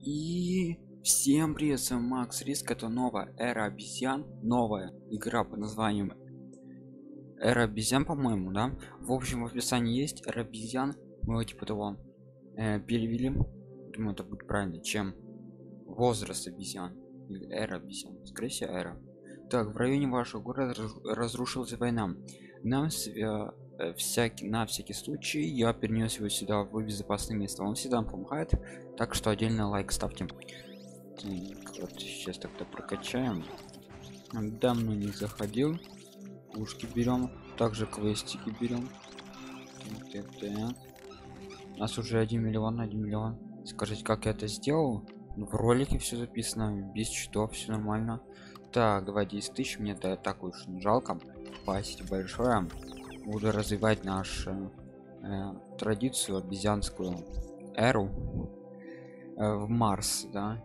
И всем привет, с вами Макс Риск, это новая эра обезьян, новая игра под названием Эра обезьян, по-моему, да? В общем, в описании есть эра обезьян, мы его типа того э, перевели, думаю, это будет правильно, чем возраст обезьян, или эра обезьян, скорее всего, эра. Так, в районе вашего города раз разрушилась война. Нам э, всякий на всякий случай я перенес его сюда в безопасное место. Он всегда помогает так что отдельно лайк ставьте. Так, вот сейчас тогда прокачаем. Давно не заходил. Ушки берем также квестики берем. Так, так, так. у нас уже 1 миллион 1 миллион. Скажите как я это сделал? В ролике все записано без счетов все нормально. Так давай 10 тысяч мне это так уж не жалко. Спасибо большое буду развивать нашу э, традицию обезьянскую эру э, в марс да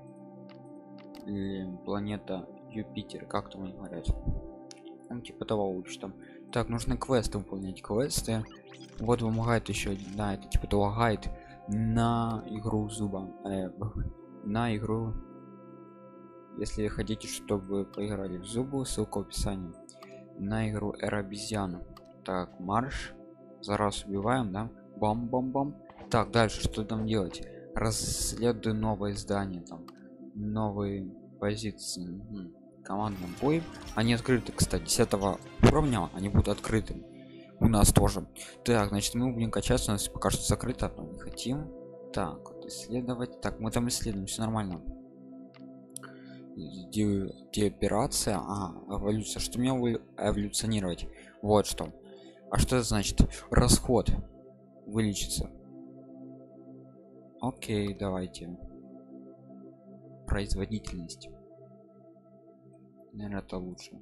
или планета юпитер как там они говорят? Ну, типа того лучше там. Так нужно квесты выполнять квесты. Вот помогает еще да это типа того гайд на игру зуба э, на игру если хотите чтобы поиграли в зубу ссылка в описании на игру эра обезьяна так марш. За раз убиваем да? Бам бам бам так дальше что там делать? Расследуй новое здание там новые позиции. Угу. командным боем они открыты кстати 10 уровня они будут открыты у нас тоже. Так значит мы будем качаться у нас пока что закрыто но не хотим. Так вот исследовать. Так мы там исследуем все нормально. Где операция? А эволюция. Что мне эволюционировать? Вот что а что это значит? Расход вылечится. Окей давайте. Производительность. Наверное это лучше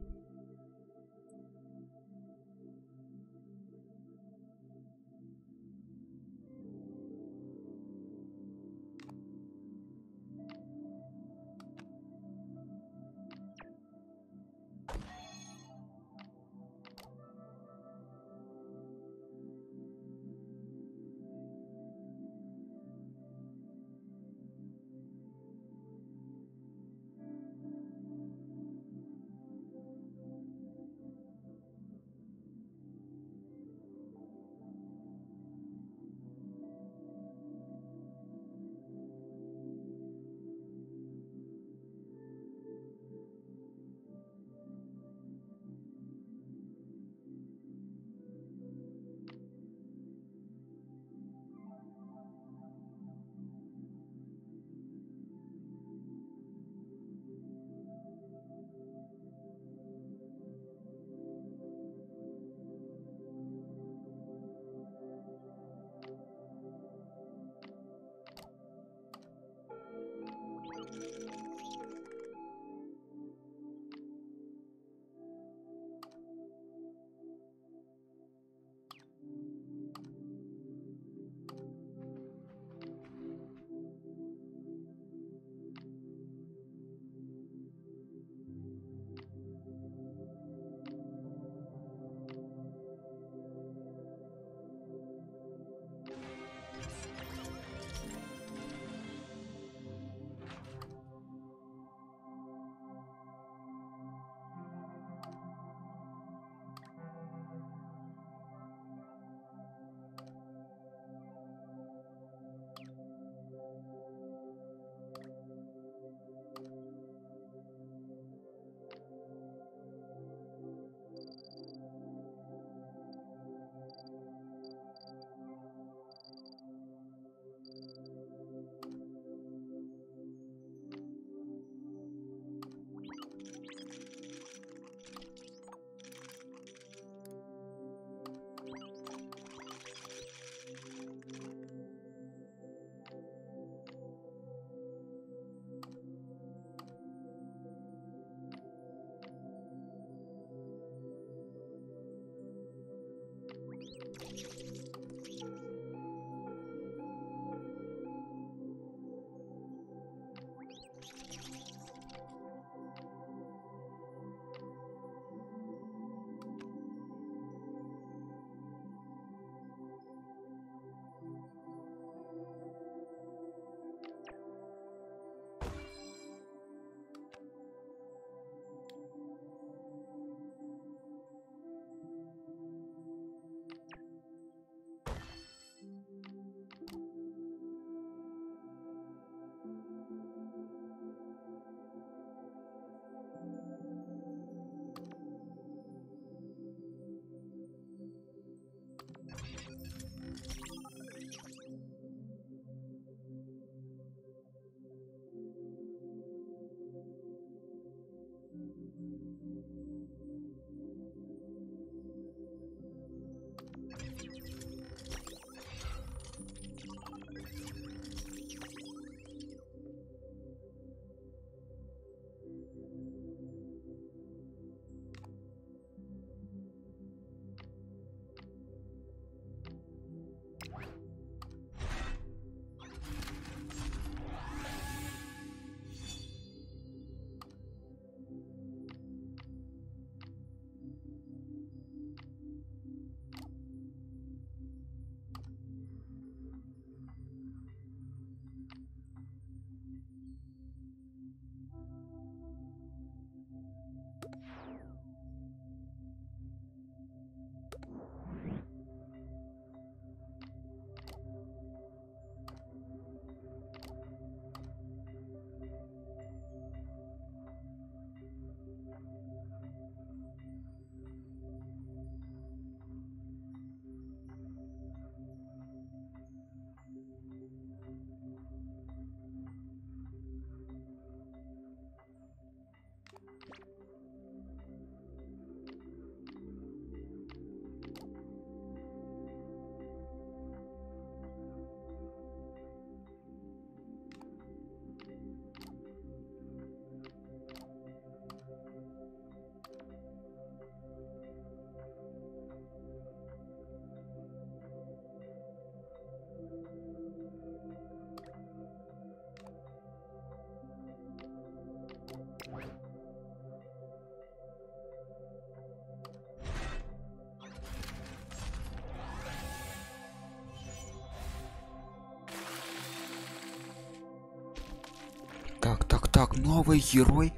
Так, новый герой.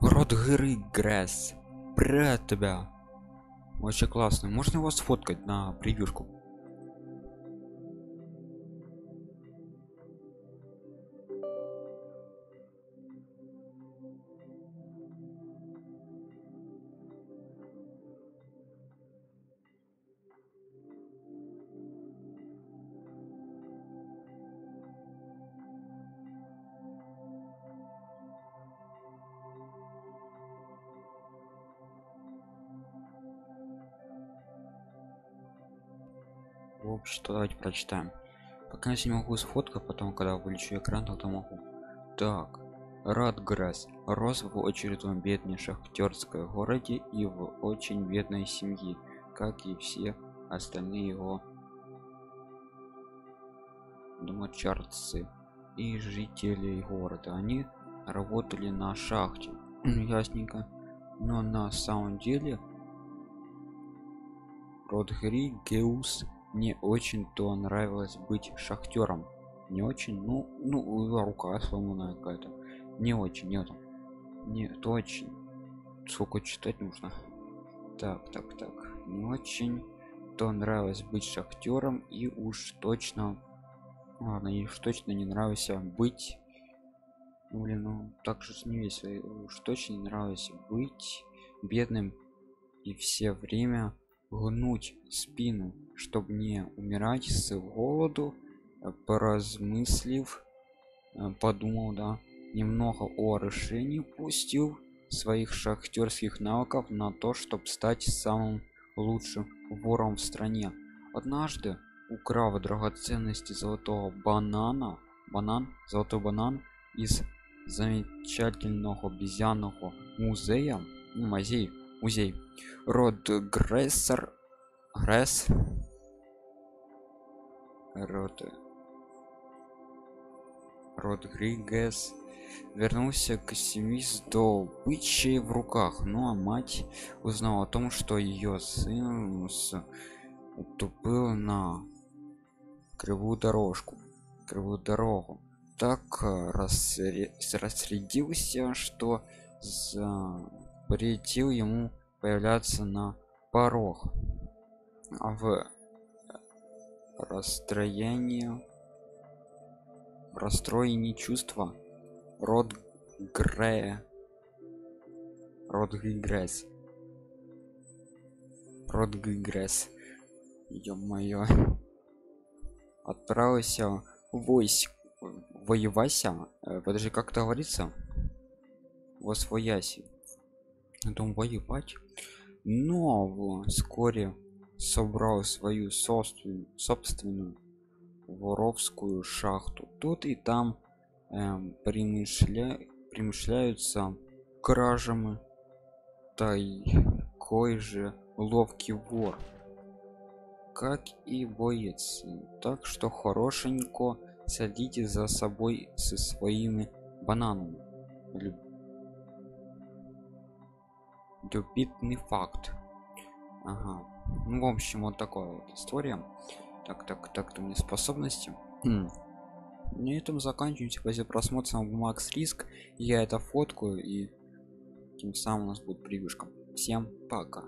Род горы Гресс. Привет тебя. Очень классно. Можно его сфоткать на превьюшку? В общем, давайте прочитаем. Пока я не могу сфоткать, потом, когда вылечу экран, тогда могу. Так. Радгресс рос в очередном бедной шахтерской городе и в очень бедной семье, как и все остальные его домочадцы и жителей города. Они работали на шахте. Ясненько. Но на самом деле Родгри Геус не очень-то нравилось быть шахтером не очень ну ну рука сломанная какая-то. Не очень нет не очень. Сколько читать нужно? Так так так. Не очень то нравилось быть шахтером и уж точно ладно и уж точно не нравится быть ну, блин ну так же не весело уж точно не нравилось быть бедным и все время гнуть спину чтобы не умирать с голоду э, поразмыслив э, подумал да немного о решении пустил своих шахтерских навыков на то чтобы стать самым лучшим вором в стране. Однажды украв драгоценности золотого банана банан золотой банан из замечательного обезьянного музея ну, музей музей. Род грессер гресс. Род родригес вернулся к семье с добычей в руках. Ну а мать узнала о том что ее сын тупил на кривую дорожку кривую дорогу. Так рассредился что запретил ему появляться на порог. А в расстроение расстроение чувства род гре род гресс род гресс ё-моё отправился войск воевася э, подожди как это говорится? Во дом воевать. Но вскоре собрал свою собственную собственную воровскую шахту. Тут и там эм, примышля... примышляются кражами такой же ловкий вор как и боец. Так что хорошенько садите за собой со своими бананами любопытный факт. Ага. ну в общем вот такая вот история. Так так так то мне способности на этом заканчиваемся после просмотра макс риск я это фоткаю и тем самым у нас будет превьюшка всем пока